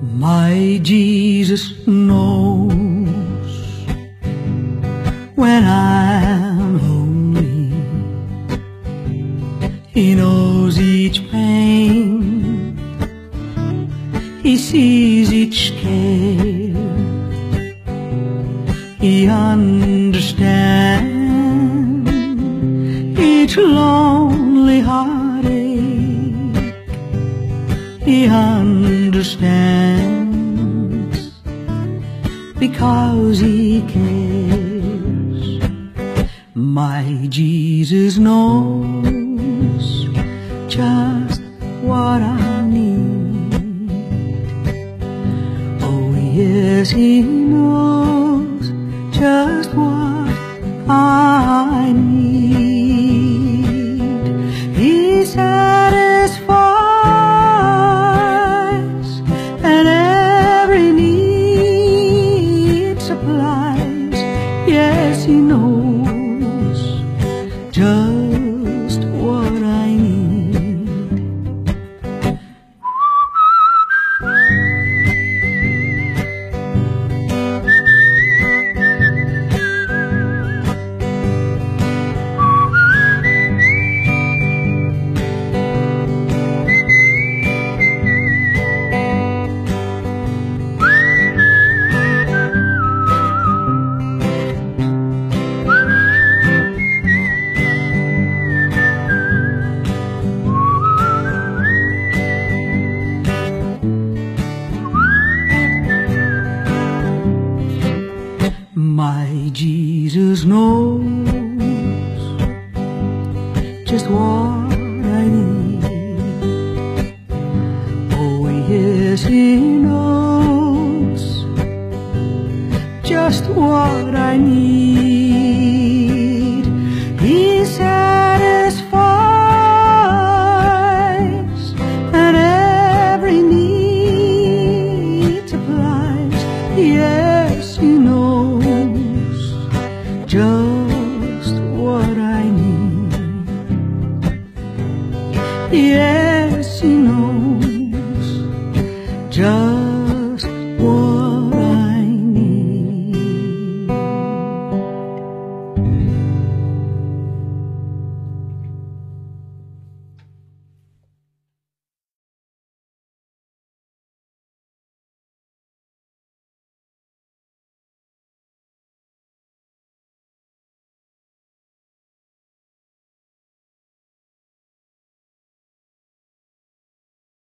My Jesus knows when I'm lonely. He knows each pain. He sees each care. He understands each lonely heartache. He understands because he cares. My Jesus knows just what I need. Oh, yes, he knows just what I Jesus knows just what I need. Oh, yes, He knows just what I need. Just what I need. Yes, He knows just